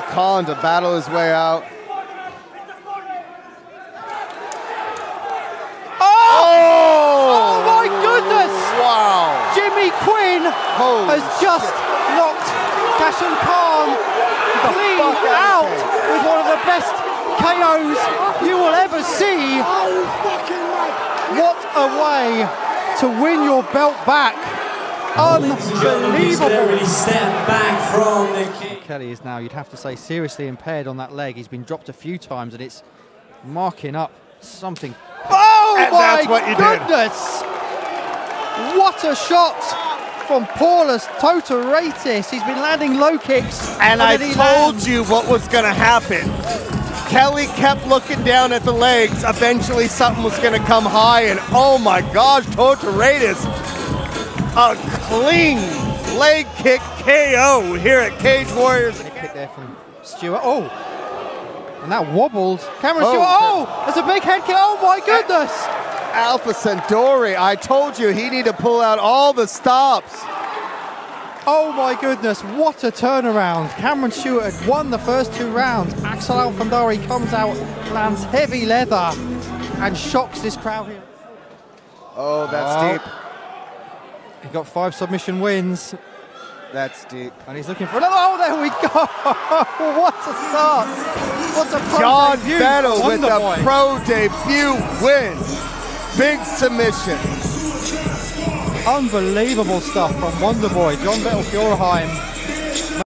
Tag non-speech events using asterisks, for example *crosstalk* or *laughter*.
Khan to battle his way out. Oh! oh! Oh my goodness! Wow! Jimmy Quinn Holy has just knocked Kashan Khan clean out with one of the best KOs you will ever see. Oh, what a way to win your belt back. Unbelievable. step back from the king. Kelly is now, you'd have to say, seriously impaired on that leg. He's been dropped a few times and it's marking up something. Oh And my that's what you did. goodness! What a shot from Paulis Totoritis. He's been landing low kicks. And I he told lands. you what was going to happen. Kelly kept looking down at the legs. Eventually, something was going to come high, and oh my gosh, Totoritis, a clean leg kick KO here at Cage Warriors. Kick there from Stewart. Oh! And that wobbled. Cameron Oh, Stewart. Oh! There's a big head kick. Oh my goodness! Alfandari, I told you he need to pull out all the stops. Oh my goodness, what a turnaround. Cameron Stewart had won the first two rounds. Axel Alfandari comes out, lands heavy leather, and shocks this crowd here. Oh, that's Oh. deep. He got five submission wins, That's deep. and he's looking for another. Oh, there we go! *laughs* what a start! What a pro Jon debut Battle with a Boy. pro debut win. Big submission. Unbelievable stuff from Wonderboy, Jon Vetle Furuheim.